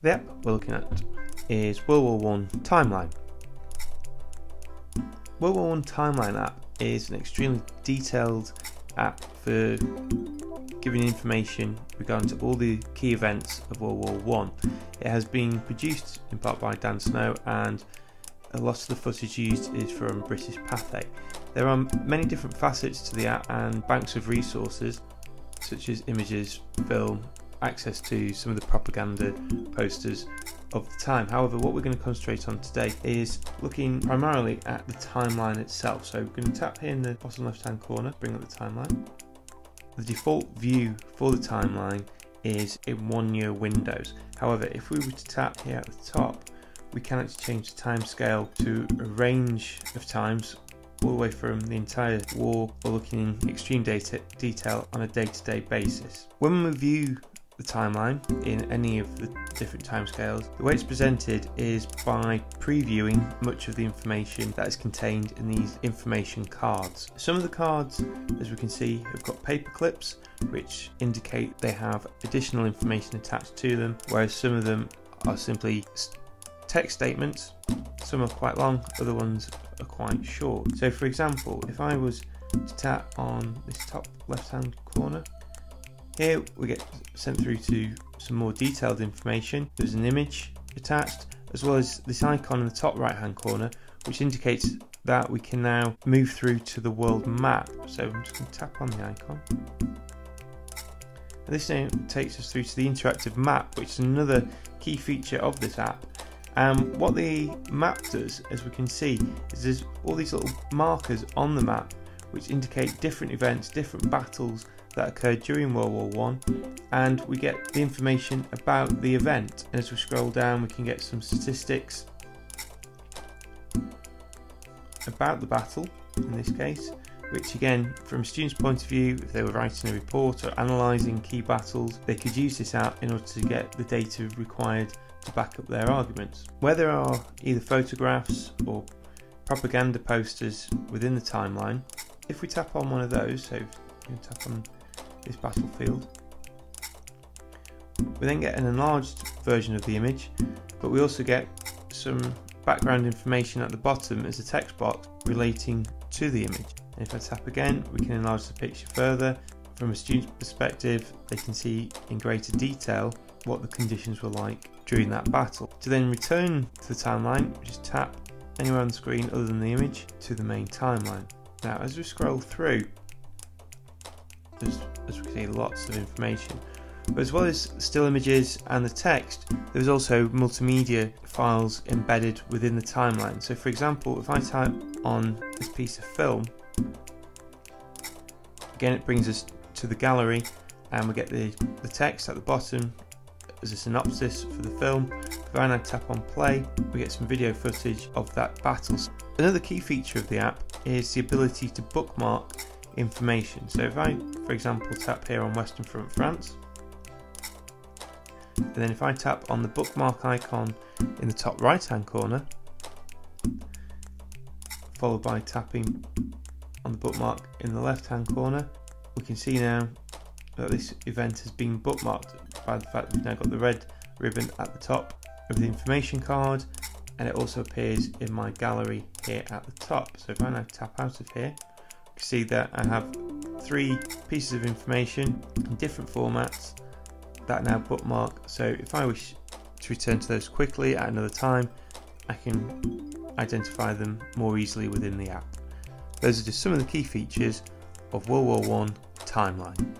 The app we're looking at is World War One Timeline. World War One Timeline app is an extremely detailed app for giving information regarding to all the key events of World War One. It has been produced in part by Dan Snow and a lot of the footage used is from British Pathé. There are many different facets to the app and banks of resources such as images, film, access to some of the propaganda posters of the time. However, what we're going to concentrate on today is looking primarily at the timeline itself. So we're going to tap here in the bottom left hand corner, bring up the timeline. The default view for the timeline is in one year windows. However, if we were to tap here at the top, we can actually change the time scale to a range of times all the way from the entire war or looking in extreme data detail on a day-to-day -day basis. When we view the timeline in any of the different timescales. The way it's presented is by previewing much of the information that is contained in these information cards. Some of the cards, as we can see, have got paper clips which indicate they have additional information attached to them, whereas some of them are simply text statements. Some are quite long, other ones are quite short. So for example, if I was to tap on this top left hand corner here we get sent through to some more detailed information. There's an image attached as well as this icon in the top right hand corner which indicates that we can now move through to the world map. So I'm just going to tap on the icon. And this now takes us through to the interactive map which is another key feature of this app. And what the map does, as we can see, is there's all these little markers on the map which indicate different events, different battles that occurred during World War One, and we get the information about the event. And as we scroll down, we can get some statistics about the battle in this case, which again, from a student's point of view, if they were writing a report or analysing key battles, they could use this app in order to get the data required to back up their arguments. Where there are either photographs or propaganda posters within the timeline, if we tap on one of those, so tap on this battlefield. We then get an enlarged version of the image, but we also get some background information at the bottom as a text box relating to the image. And if I tap again, we can enlarge the picture further. From a student's perspective, they can see in greater detail what the conditions were like during that battle. To then return to the timeline, just tap anywhere on the screen other than the image to the main timeline. Now, as we scroll through, as we can see, lots of information. But as well as still images and the text, there's also multimedia files embedded within the timeline. So for example, if I type on this piece of film, again it brings us to the gallery and we get the, the text at the bottom as a synopsis for the film. If I now tap on play, we get some video footage of that battle. Another key feature of the app is the ability to bookmark information. So if I, for example, tap here on Western Front France, and then if I tap on the bookmark icon in the top right hand corner, followed by tapping on the bookmark in the left hand corner, we can see now that this event has been bookmarked by the fact that we've now got the red ribbon at the top of the information card and it also appears in my gallery here at the top. So if I now tap out of here, see that I have three pieces of information in different formats that now bookmark so if I wish to return to those quickly at another time I can identify them more easily within the app. Those are just some of the key features of World War One timeline.